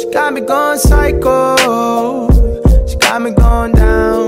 She got me going psycho. She got me going down.